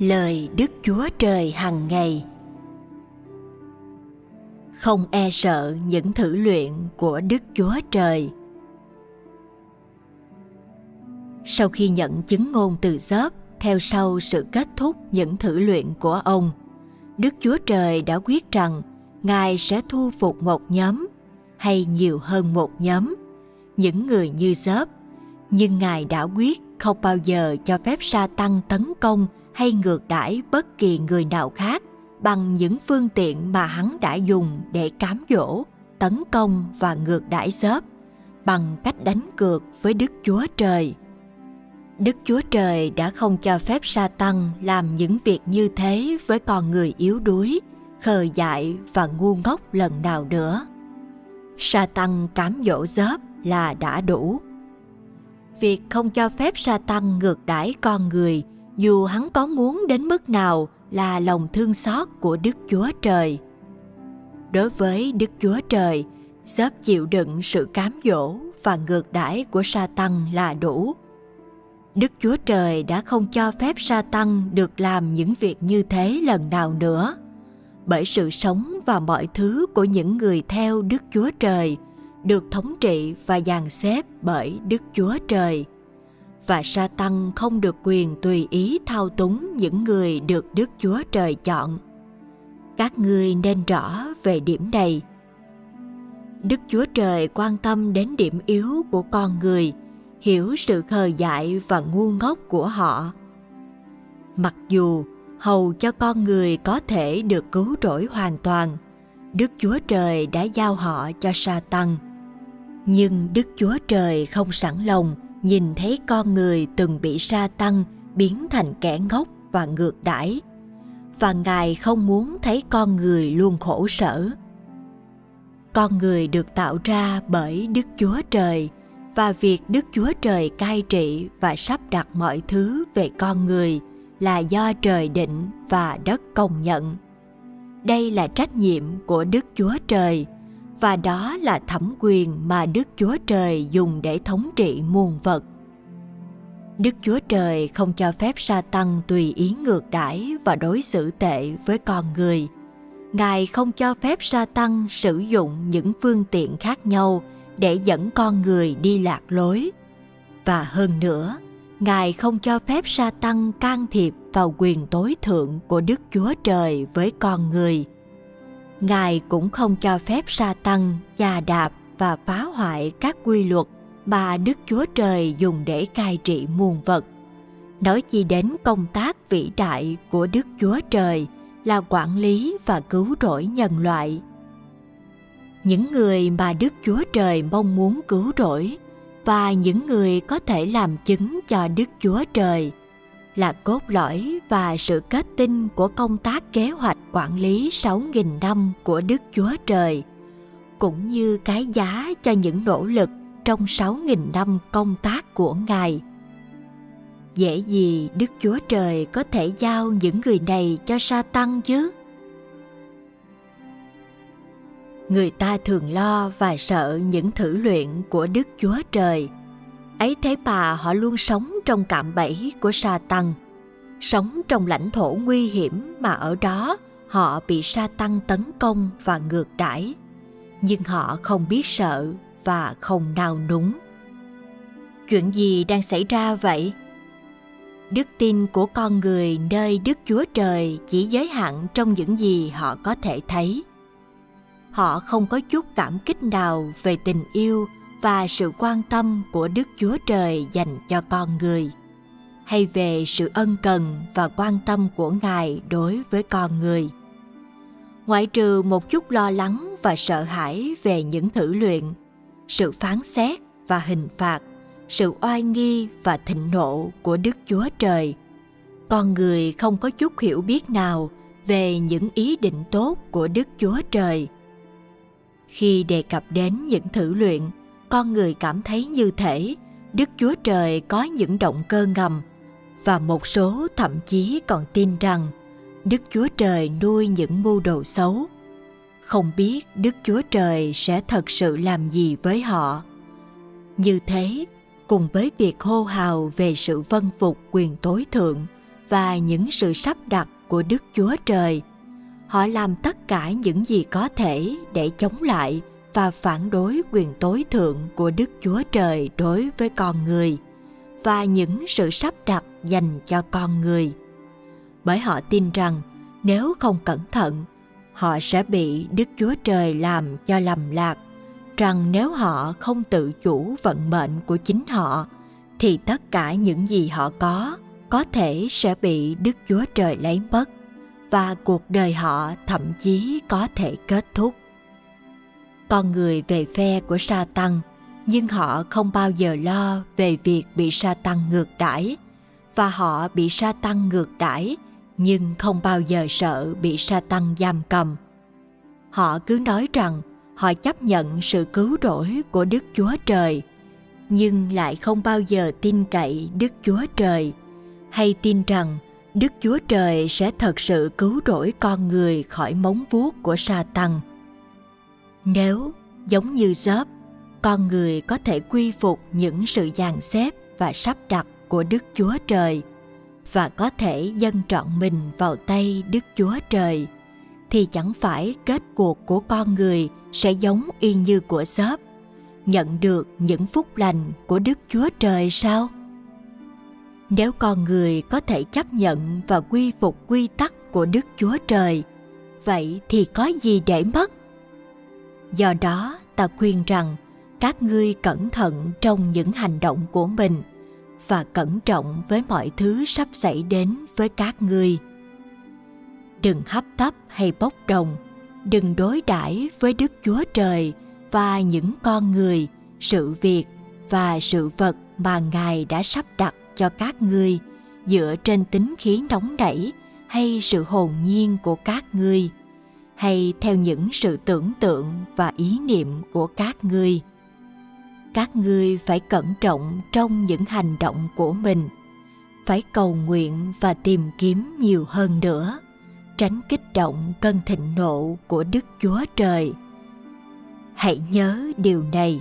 lời đức chúa trời hằng ngày. Không e sợ những thử luyện của đức chúa trời. Sau khi nhận chứng ngôn từ giớp theo sau sự kết thúc những thử luyện của ông, đức chúa trời đã quyết rằng ngài sẽ thu phục một nhóm, hay nhiều hơn một nhóm, những người như giớp nhưng ngài đã quyết không bao giờ cho phép sa tăng tấn công hay ngược đãi bất kỳ người nào khác bằng những phương tiện mà hắn đã dùng để cám dỗ, tấn công và ngược đãi xớp bằng cách đánh cược với Đức Chúa Trời. Đức Chúa Trời đã không cho phép sa tăng làm những việc như thế với con người yếu đuối, khờ dại và ngu ngốc lần nào nữa. Sa tăng cám dỗ giớp là đã đủ. Việc không cho phép sa tăng ngược đãi con người dù hắn có muốn đến mức nào là lòng thương xót của Đức Chúa Trời. Đối với Đức Chúa Trời, giáp chịu đựng sự cám dỗ và ngược đãi của sa tăng là đủ. Đức Chúa Trời đã không cho phép sa tăng được làm những việc như thế lần nào nữa. Bởi sự sống và mọi thứ của những người theo Đức Chúa Trời được thống trị và dàn xếp bởi Đức Chúa Trời – và sa tăng không được quyền tùy ý thao túng những người được đức chúa trời chọn. Các ngươi nên rõ về điểm này. Đức chúa trời quan tâm đến điểm yếu của con người, hiểu sự khờ dại và ngu ngốc của họ. Mặc dù hầu cho con người có thể được cứu rỗi hoàn toàn, đức chúa trời đã giao họ cho sa tăng. Nhưng đức chúa trời không sẵn lòng nhìn thấy con người từng bị sa tăng, biến thành kẻ ngốc và ngược đãi. Và ngài không muốn thấy con người luôn khổ sở. Con người được tạo ra bởi đức chúa trời, và việc đức chúa trời cai trị và sắp đặt mọi thứ về con người là do trời định và đất công nhận. Đây là trách nhiệm của đức chúa trời và đó là thẩm quyền mà Đức Chúa Trời dùng để thống trị muôn vật. Đức Chúa Trời không cho phép sa tăng tùy ý ngược đãi và đối xử tệ với con người. Ngài không cho phép sa tăng sử dụng những phương tiện khác nhau để dẫn con người đi lạc lối. Và hơn nữa, Ngài không cho phép sa tăng can thiệp vào quyền tối thượng của Đức Chúa Trời với con người – Ngài cũng không cho phép sa tăng chà đạp và phá hoại các quy luật mà Đức Chúa Trời dùng để cai trị muôn vật. Nói chi đến công tác vĩ đại của Đức Chúa Trời là quản lý và cứu rỗi nhân loại. Những người mà Đức Chúa Trời mong muốn cứu rỗi và những người có thể làm chứng cho Đức Chúa Trời là cốt lõi và sự kết tinh của công tác kế hoạch quản lý 6.000 năm của Đức Chúa Trời, cũng như cái giá cho những nỗ lực trong 6.000 năm công tác của Ngài. Dễ gì Đức Chúa Trời có thể giao những người này cho sa tăng chứ? Người ta thường lo và sợ những thử luyện của Đức Chúa Trời – ấy thế mà họ luôn sống trong cạm bẫy của sa tăng sống trong lãnh thổ nguy hiểm mà ở đó họ bị sa tăng tấn công và ngược đãi. Nhưng họ không biết sợ và không nao núng. Chuyện gì đang xảy ra vậy? Đức tin của con người nơi đức chúa trời chỉ giới hạn trong những gì họ có thể thấy. Họ không có chút cảm kích nào về tình yêu và sự quan tâm của Đức Chúa Trời dành cho con người hay về sự ân cần và quan tâm của Ngài đối với con người. Ngoại trừ một chút lo lắng và sợ hãi về những thử luyện, sự phán xét và hình phạt, sự oai nghi và thịnh nộ của Đức Chúa Trời, con người không có chút hiểu biết nào về những ý định tốt của Đức Chúa Trời. Khi đề cập đến những thử luyện, con người cảm thấy như thể Đức Chúa Trời có những động cơ ngầm và một số thậm chí còn tin rằng Đức Chúa Trời nuôi những mưu đồ xấu. Không biết Đức Chúa Trời sẽ thật sự làm gì với họ. Như thế, cùng với việc hô hào về sự vân phục quyền tối thượng và những sự sắp đặt của Đức Chúa Trời. Họ làm tất cả những gì có thể để chống lại và phản đối quyền tối thượng của Đức Chúa Trời đối với con người và những sự sắp đặt dành cho con người. Bởi họ tin rằng nếu không cẩn thận, họ sẽ bị Đức Chúa Trời làm cho lầm lạc, rằng nếu họ không tự chủ vận mệnh của chính họ, thì tất cả những gì họ có có thể sẽ bị Đức Chúa Trời lấy mất và cuộc đời họ thậm chí có thể kết thúc. Con người về phe của sa tăng, nhưng họ không bao giờ lo về việc bị sa tăng ngược đãi và họ bị sa tăng ngược đãi nhưng không bao giờ sợ bị sa tăng giam cầm. Họ cứ nói rằng họ chấp nhận sự cứu rỗi của Đức Chúa Trời, nhưng lại không bao giờ tin cậy Đức Chúa Trời hay tin rằng Đức Chúa Trời sẽ thật sự cứu rỗi con người khỏi móng vuốt của sa tăng. Nếu, giống như Job, con người có thể quy phục những sự dàn xếp và sắp đặt của Đức Chúa Trời và có thể dâng trọn mình vào tay Đức Chúa Trời, thì chẳng phải kết cuộc của con người sẽ giống y như của Job, nhận được những phúc lành của Đức Chúa Trời sao? nếu con người có thể chấp nhận và quy phục quy tắc của đức chúa trời vậy thì có gì để mất do đó, ta khuyên rằng các ngươi cẩn thận trong những hành động của mình và cẩn trọng với mọi thứ sắp xảy đến với các ngươi. Đừng hấp tấp hay bốc đồng, đừng đối đãi với đức chúa trời và những con người, sự việc và sự vật mà ngài đã sắp đặt cho các ngươi dựa trên tính khí nóng nảy hay sự hồn nhiên của các ngươi hay theo những sự tưởng tượng và ý niệm của các ngươi. Các ngươi phải cẩn trọng trong những hành động của mình, phải cầu nguyện và tìm kiếm nhiều hơn nữa, tránh kích động cơn thịnh nộ của đức chúa trời. Hãy nhớ điều này.